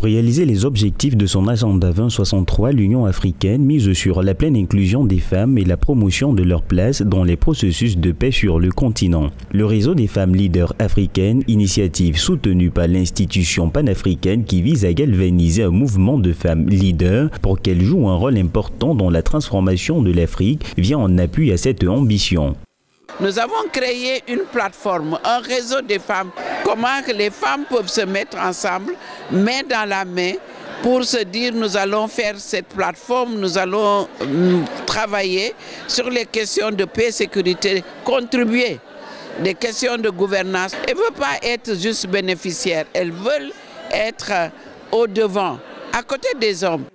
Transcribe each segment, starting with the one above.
Pour réaliser les objectifs de son agenda 2063, l'Union africaine mise sur la pleine inclusion des femmes et la promotion de leur place dans les processus de paix sur le continent. Le réseau des femmes leaders africaines, initiative soutenue par l'institution panafricaine qui vise à galvaniser un mouvement de femmes leaders pour qu'elles jouent un rôle important dans la transformation de l'Afrique, vient en appui à cette ambition. Nous avons créé une plateforme, un réseau des femmes. Comment les femmes peuvent se mettre ensemble, main dans la main, pour se dire nous allons faire cette plateforme, nous allons hum, travailler sur les questions de paix et sécurité, contribuer des questions de gouvernance. Elles ne veulent pas être juste bénéficiaires, elles veulent être au devant, à côté des hommes.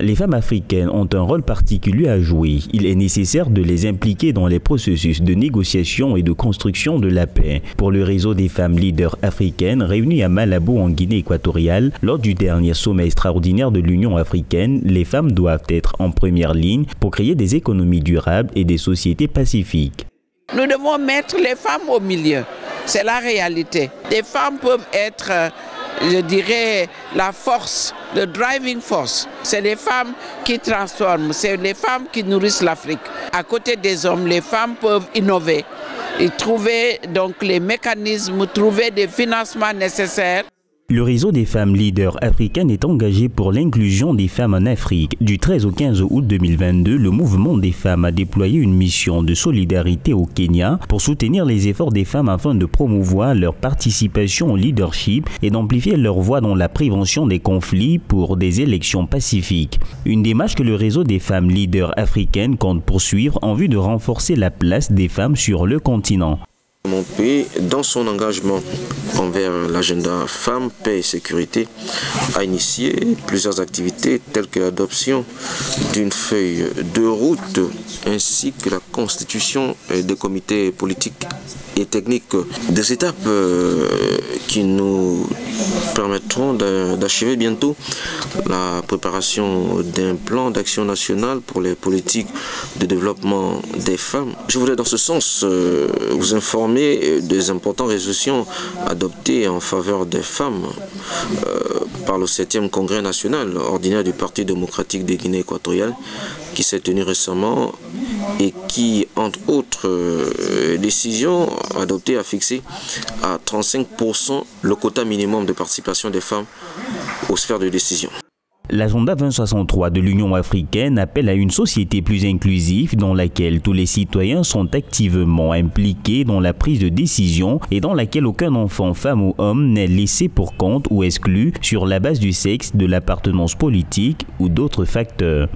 Les femmes africaines ont un rôle particulier à jouer. Il est nécessaire de les impliquer dans les processus de négociation et de construction de la paix. Pour le réseau des femmes leaders africaines réunies à Malabo en Guinée équatoriale, lors du dernier sommet extraordinaire de l'Union africaine, les femmes doivent être en première ligne pour créer des économies durables et des sociétés pacifiques. Nous devons mettre les femmes au milieu. C'est la réalité. Les femmes peuvent être je dirais, la force, le driving force. C'est les femmes qui transforment, c'est les femmes qui nourrissent l'Afrique. À côté des hommes, les femmes peuvent innover et trouver donc les mécanismes, trouver des financements nécessaires le réseau des femmes leaders africaines est engagé pour l'inclusion des femmes en Afrique. Du 13 au 15 août 2022, le mouvement des femmes a déployé une mission de solidarité au Kenya pour soutenir les efforts des femmes afin de promouvoir leur participation au leadership et d'amplifier leur voix dans la prévention des conflits pour des élections pacifiques. Une démarche que le réseau des femmes leaders africaines compte poursuivre en vue de renforcer la place des femmes sur le continent. Mon pays, dans son engagement envers l'agenda femmes, paix et sécurité, a initié plusieurs activités telles que l'adoption d'une feuille de route ainsi que la constitution des comités politiques et techniques. Des étapes euh, qui nous permettront d'achever bientôt la préparation d'un plan d'action national pour les politiques de développement des femmes. Je voudrais dans ce sens euh, vous informer des importantes résolutions adoptées en faveur des femmes euh, par le 7e congrès national ordinaire du Parti démocratique de Guinée équatoriale qui s'est tenu récemment et qui, entre autres euh, décisions adoptées, a fixé à 35% le quota minimum de participation des femmes aux sphères de décision. L'agenda 2063 de l'Union africaine appelle à une société plus inclusive dans laquelle tous les citoyens sont activement impliqués dans la prise de décision et dans laquelle aucun enfant, femme ou homme n'est laissé pour compte ou exclu sur la base du sexe, de l'appartenance politique ou d'autres facteurs.